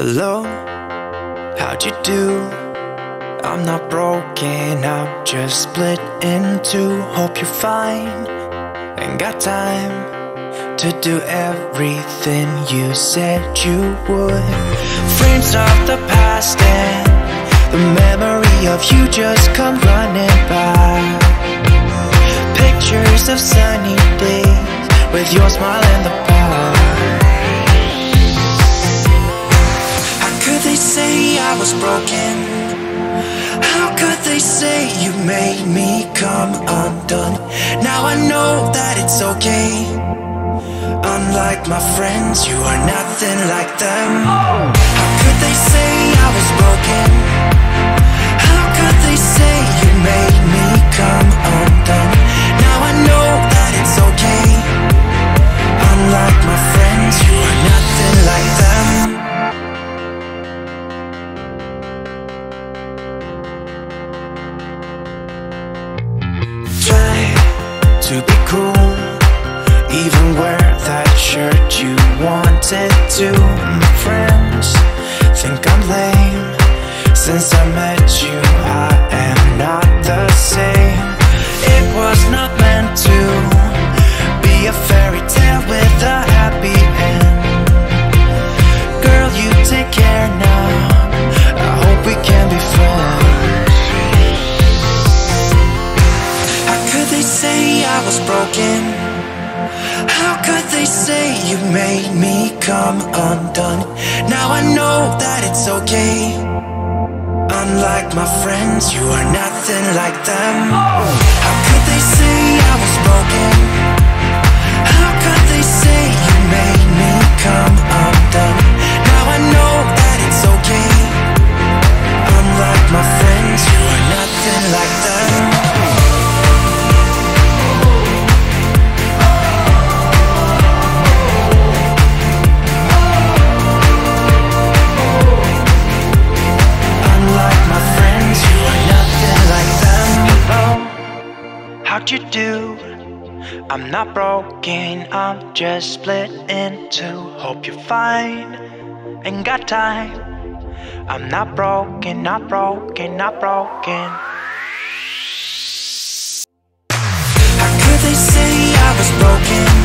Hello, how'd you do? I'm not broken, I'm just split in two. Hope you're fine, ain't got time to do everything you said you would. Frames of the past and the memory of you just come running by. Pictures of sunny days with your smile in the I was broken? How could they say you made me come undone? Now I know that it's okay. Unlike my friends, you are nothing like them. How could they say I was broken? Since I met you, I am not the same. It was not meant to be a fairy tale with a happy end. Girl, you take care now. I hope we can be friends. How could they say I was broken? How could they say you made me come undone? Now I know that it's okay. Unlike my friends, you are nothing like them. How could they say how'd you do? I'm not broken, I'm just split in two. Hope you're fine, ain't got time. I'm not broken, not broken, not broken. How could they say I was broken?